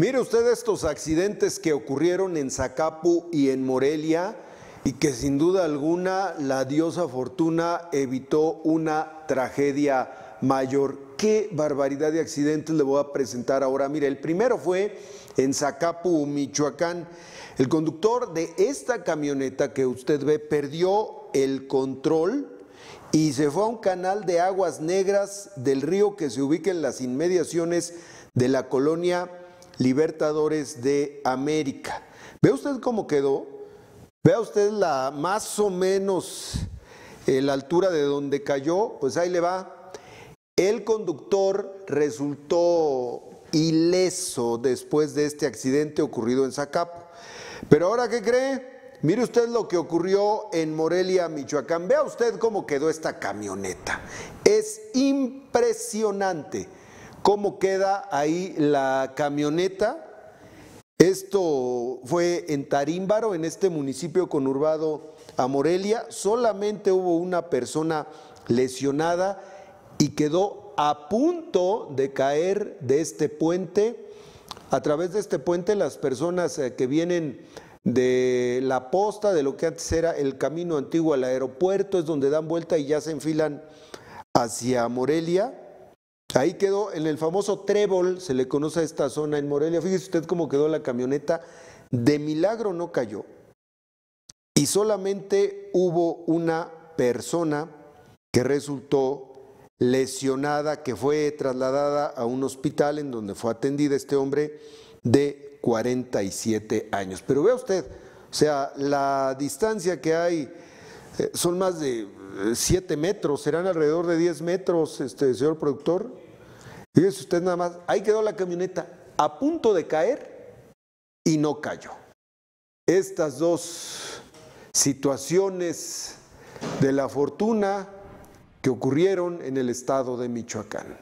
Mire usted estos accidentes que ocurrieron en Zacapu y en Morelia y que sin duda alguna la diosa Fortuna evitó una tragedia mayor. Qué barbaridad de accidentes le voy a presentar ahora. Mire, el primero fue en Zacapu, Michoacán. El conductor de esta camioneta que usted ve perdió el control y se fue a un canal de aguas negras del río que se ubica en las inmediaciones de la colonia Libertadores de América. ¿Ve usted cómo quedó? Vea usted la más o menos eh, la altura de donde cayó, pues ahí le va. El conductor resultó ileso después de este accidente ocurrido en Zacapo. Pero ahora, ¿qué cree? Mire usted lo que ocurrió en Morelia, Michoacán. Vea usted cómo quedó esta camioneta. Es impresionante cómo queda ahí la camioneta. Esto fue en Tarímbaro, en este municipio conurbado a Morelia. Solamente hubo una persona lesionada y quedó a punto de caer de este puente. A través de este puente las personas eh, que vienen de la posta, de lo que antes era el camino antiguo al aeropuerto, es donde dan vuelta y ya se enfilan hacia Morelia Ahí quedó, en el famoso trébol, se le conoce a esta zona en Morelia. Fíjese usted cómo quedó la camioneta. De milagro no cayó. Y solamente hubo una persona que resultó lesionada, que fue trasladada a un hospital en donde fue atendida este hombre de 47 años. Pero vea usted, o sea, la distancia que hay eh, son más de 7 metros, serán alrededor de 10 metros, este señor productor. Fíjese usted nada más, ahí quedó la camioneta a punto de caer y no cayó. Estas dos situaciones de la fortuna que ocurrieron en el estado de Michoacán.